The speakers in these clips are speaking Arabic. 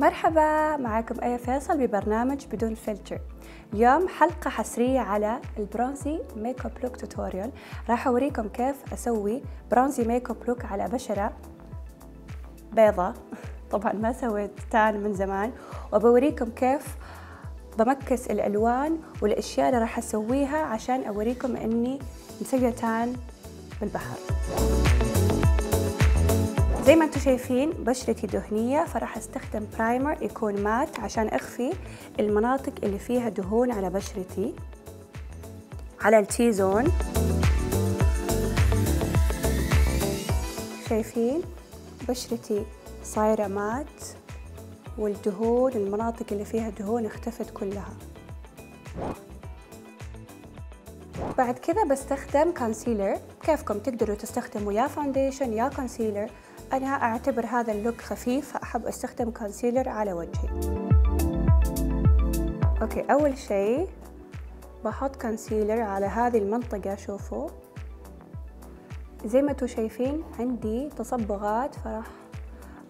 مرحبا معكم آية فيصل ببرنامج بدون فلتر. اليوم حلقة حصرية على ال bronzy makeup look tutorial. راح أوريكم كيف أسوي bronzy makeup look على بشرة بيضة. طبعا ما سويت tan من زمان. وبوريكم كيف ب mix الألوان والأشياء اللي راح أسويها عشان أوريكم إني مسوية tan بالبحر. زي ما أنتم شايفين بشرتي دهنية فراح أستخدم primer يكون matte عشان أخفي المناطق اللي فيها دهون على بشرتي. على ال T-zone شايفين؟ بشرتي صايرة matte والدهون المناطق اللي فيها دهون اختفت كلها. بعد كذا بستخدم concealer كيفكم؟ تقدروا تستخدموا يا foundation يا concealer أنا أعتبر هذا ال look خفيف فأحب أستخدم concealer على وجهي. okay أول شيء بحط concealer على هذه المنطقة شوفوا. زي ما أنتم شايفين عندي تصبغات فراح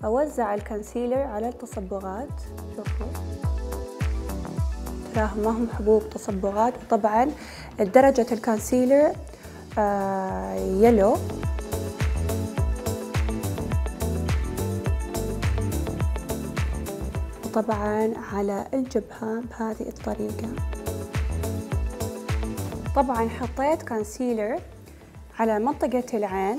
أوزع ال concealer على التصبغات. شوفوا. تراهم ما هم حبوب تصبغات وطبعا درجة ال concealer آه yellow وطبعا على الجبهة بهذه الطريقة. طبعا حطيت concealer على منطقة العين.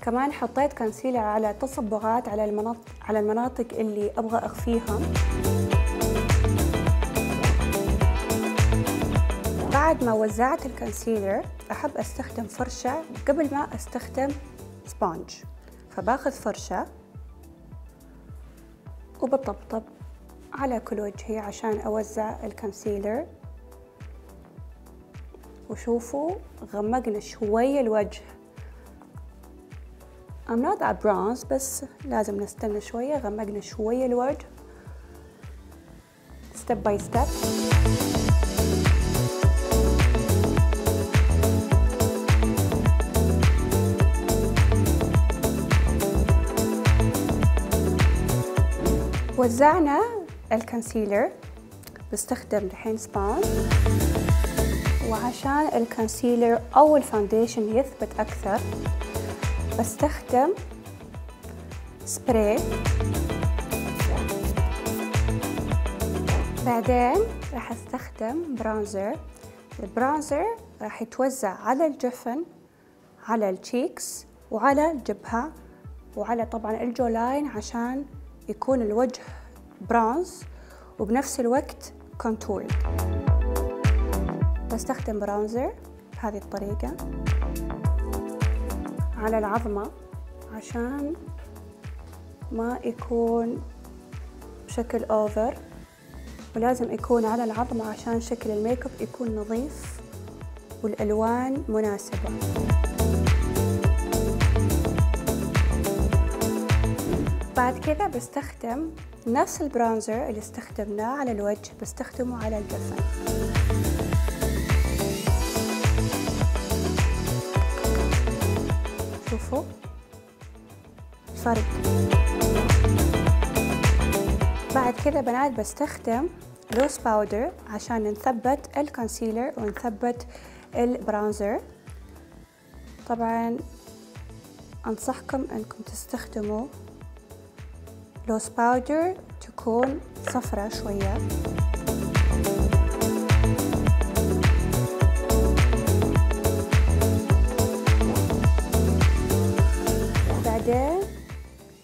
كمان حطيت concealer على تصبغات على المناطق على المناطق اللي أبغى اخفيها بعد ما وزعت ال concealer أحب أستخدم فرشة قبل ما أستخدم sponge فباخذ فرشة وبطبطب. على كل وجهي عشان أوزع ال concealer وشوفوا غمقنا شوية الوجه. I'm not that bronze بس لازم نستنى شوية. غمقنا شوية الوجه. Step by step. وزعنا ال concealer بستخدم الحين sponge وعشان ال concealer أو ال foundation يثبت أكثر بستخدم سبراي بعدين راح أستخدم bronzer ال bronzer راح يتوزع على الجفن على ال cheeks وعلى الجبهة وعلى طبعا ال jawline عشان يكون الوجه برونز وبنفس الوقت contour بستخدم bronzer بهذه الطريقة على العظمة عشان ما يكون بشكل over ولازم يكون على العظمة عشان شكل الميك أب يكون نظيف والألوان مناسبة. بعد كذا بستخدم نفس ال bronzer اللي استخدمناه على الوجه بستخدمه على الجفن شوفوا. الفرق بعد كذا بنات بستخدم loose powder عشان نثبت ال concealer ونثبت ال bronzer طبعا أنصحكم أنكم تستخدموا loose powder تكون صفرة شوية. بعدين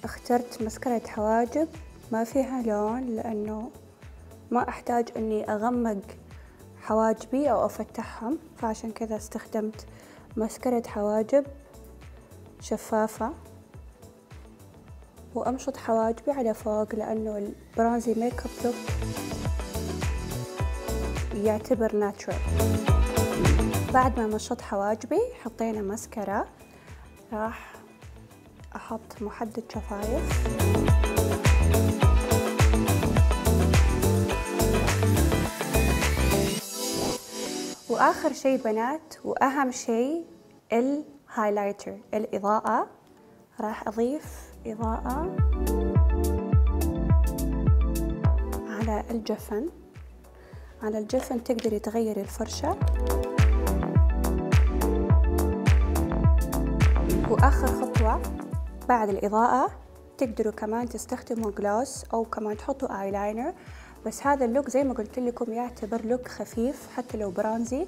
اخترت مسكرة حواجب. ما فيها لون لأنه ما أحتاج أني أغمق حواجبي أو أفتحهم فعشان كذا استخدمت مسكرة حواجب شفافة. وأمشط حواجبي على فوق لأنه ال bronzy makeup look يعتبر natural بعد ما مشط حواجبي حطينا مسكرة. راح أحط محدد شفايف. وآخر شي بنات وأهم شي الهايلايتر الإضاءة. راح أضيف إضاءة على الجفن. على الجفن تقدري تغيري الفرشة. وآخر خطوة بعد الإضاءة تقدروا كمان تستخدموا gloss أو كمان تحطوا آيلاينر بس هذا اللوك زي ما قلت لكم يعتبر لوك خفيف حتى لو bronzy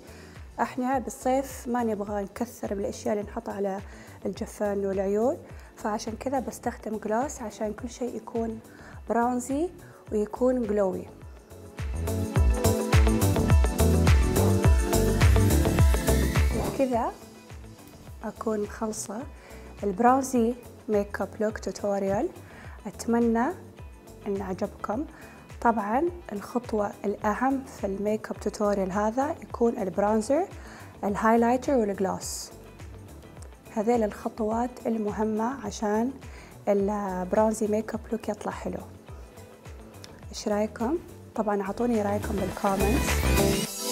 إحنا بالصيف ما نبغى نكثر بالأشياء اللي نحطها على الأجفان والعيون فعشان كذا بستخدم gloss عشان كل شيء يكون bronzy ويكون glowy وكذا أكون مخلصة ال bronzy makeup look tutorial أتمنى أن عجبكم. طبعا الخطوة الأهم في ال makeup tutorial هذا يكون ال bronzer ال highlighter وال gloss. هذيل الخطوات المهمة عشان ال bronzy makeup look يطلع حلو. إيش رأيكم؟ طبعا أعطوني رأيكم بال comments